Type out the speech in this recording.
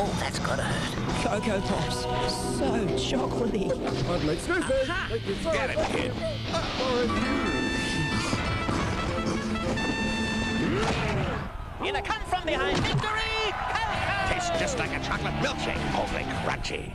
Oh, that's gotta hurt. Coco Pops, so chocolatey. Excuse me. Get him, kid. In a come from behind victory, Cocoa! Tastes just like a chocolate milkshake, only crunchy.